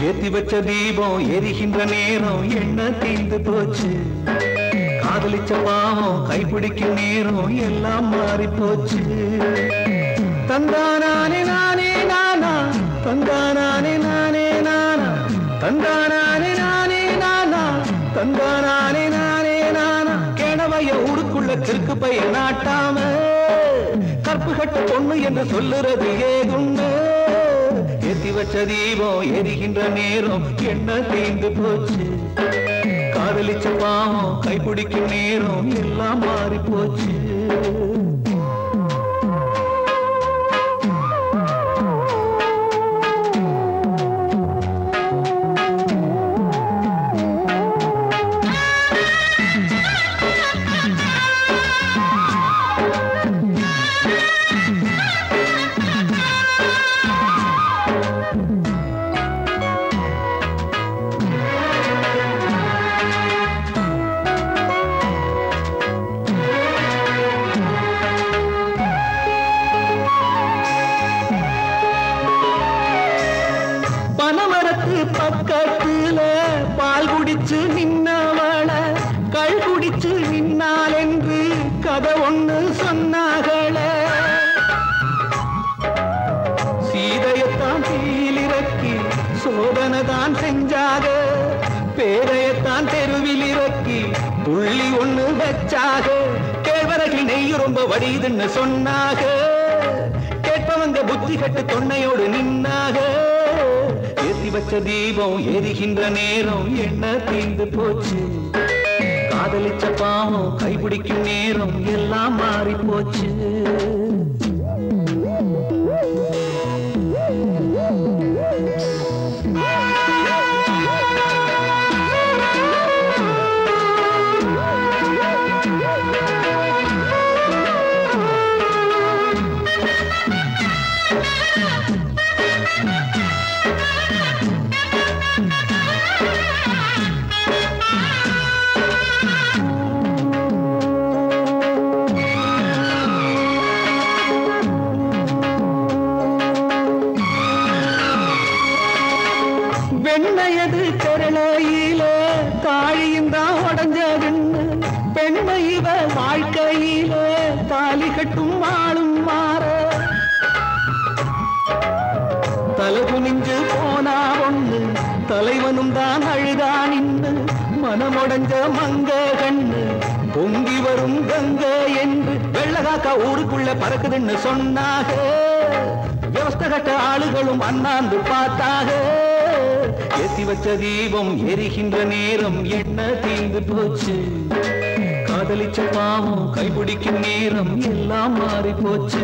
தீபம் எரிகின்ற நேரம் என்ன தீந்து போச்சு? காதலிச்ச பாவம் கைப்பிடிக்கும் நேரம் எல்லாம் மாறி போச்சு தந்தானானே நானே நானா? தந்தானானே நானே நானா? தந்தானானே நானே நானா? தந்தானானே நானே நானா? கிணவைய ஊருக்குள்ள கிறுக்கு பைய நாட்டாம கற்பு கட்ட பொண்ணு என்று சொல்லுறது? ஏதுண்டு வச்ச தீபம் எரிகின்ற நேரம் என்ன தீந்து போச்சு? காதலிச்ச பாவம் கைப்பிடிக்கும் நேரம் எல்லாம் மாறி போச்சு பக்கத்துல பால் குடிச்சு நின்னவள கள் குடிச்சு நின்னாள் என்று கதை ஒண்ணு சொன்னாகளே. சீதையத்தான் தீயிலிறக்கி சோதனை தான் செஞ்சாக. பேரையத்தான் தெருவில் இறக்கி புள்ளி ஒண்ணு வச்சாக. கேழ்வரகில் நெய் ரொம்ப வடிதுன்னு சொன்னாக. கேட்பவங்க புத்தி கட்டு தொன்னையோடு நின்னாக. வச்ச தீபம் எரிகின்ற நேரம் என்ன தீர்ந்து போச்சு? காதலிச்ச பாவம் கைபிடிக்கும் நேரம் எல்லாம் மாறி போச்சு வெண்ணையது கரளையில தாழியும் தான் உடஞ்சதுன்னு. பெண்மை இவ வாழ்க்கையில தாலி கட்டும் ஆளும் மாற. தலை குனிஞ்சு போனா ஒண்ணு தலைவனும் தான் அழுதா நின்னு. மனமுடைஞ்ச மங்க கண்ணு பொங்கி வரும் கங்க என்று. வெள்ளகாக்கா ஊருக்குள்ள பறக்குதுன்னு சொன்னாக. விவஸ்தகட்ட ஆளுகளும் அண்ணாந்து பார்த்தாக. ஏத்தி வச்ச தீபம் எரிகின்ற நேரம் என்ன தீந்து போச்சு? காதலிச்ச பாவம் கைபிடிக்கும் நேரம் எல்லாம் மாறி போச்சு